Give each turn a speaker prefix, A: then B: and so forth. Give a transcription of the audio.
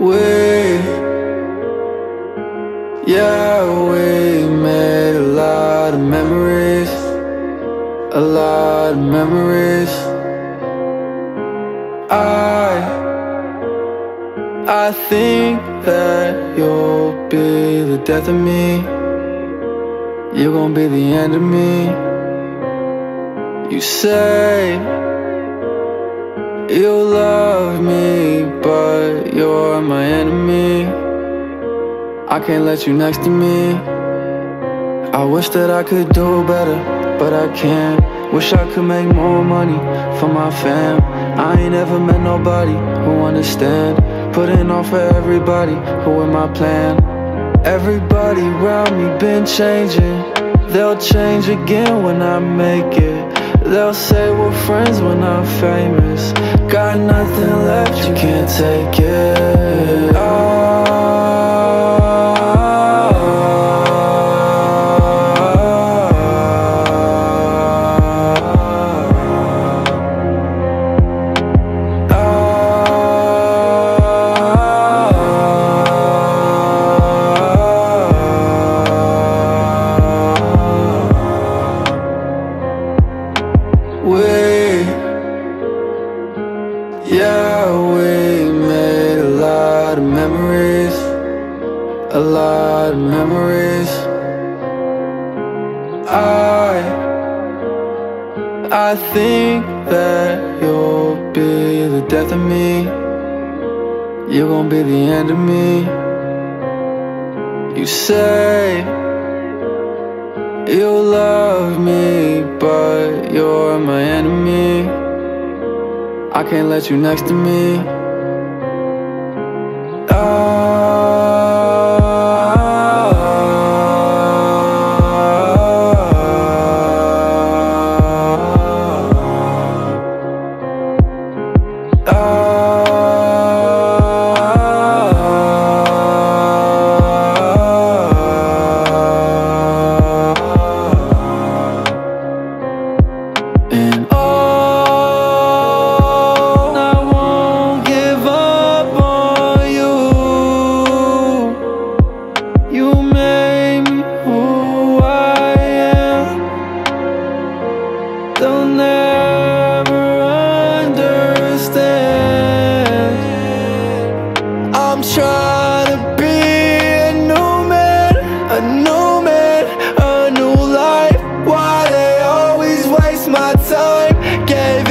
A: we, yeah, we made a lot of memories, a lot of memories. I, I think that you'll be the death of me. You're gonna be the end of me. You say you love me but you're my enemy. I can't let you next to me. I wish that I could do better, but I can't. Wish I could make more money for my fam. I ain't ever met nobody who understand. Putting on for everybody who in my plan. Everybody around me been changing. They'll change again when I make it They'll say we're friends when I'm famous. Got nothing left, you can't take it I, I think that you'll be the death of me. You're gonna be the end of me. You say you love me, but you're my enemy I can't let you next to me They'll never understand. I'm trying to be a new man A new man, a new life. Why they always waste my time Gave